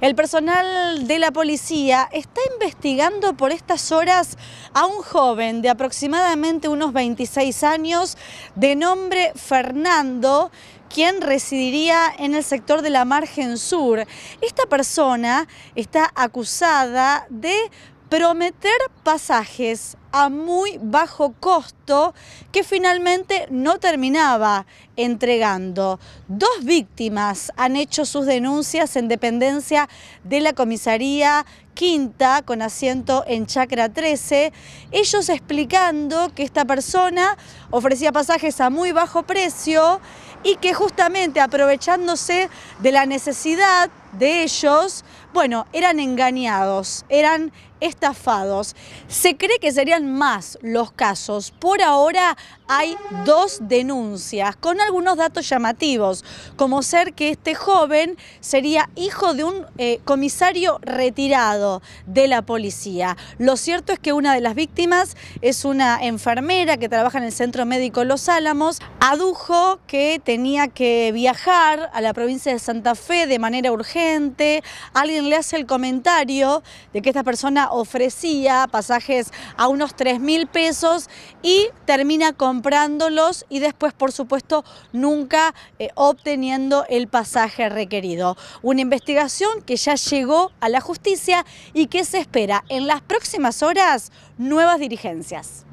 El personal de la policía está investigando por estas horas a un joven de aproximadamente unos 26 años de nombre Fernando, quien residiría en el sector de la margen sur. Esta persona está acusada de prometer pasajes a muy bajo costo que finalmente no terminaba entregando. Dos víctimas han hecho sus denuncias en dependencia de la comisaría Quinta con asiento en Chacra 13, ellos explicando que esta persona ofrecía pasajes a muy bajo precio y que justamente aprovechándose de la necesidad de ellos, bueno, eran engañados, eran estafados. Se cree que serían más los casos. Por ahora hay dos denuncias con algunos datos llamativos, como ser que este joven sería hijo de un eh, comisario retirado de la policía. Lo cierto es que una de las víctimas es una enfermera que trabaja en el Centro Médico Los Álamos, adujo que tenía que viajar a la provincia de Santa Fe de manera urgente, alguien le hace el comentario de que esta persona ofrecía pasajes a unos 3 mil pesos y termina comprándolos y después, por supuesto, nunca eh, obteniendo el pasaje requerido. Una investigación que ya llegó a la justicia y que se espera en las próximas horas nuevas dirigencias.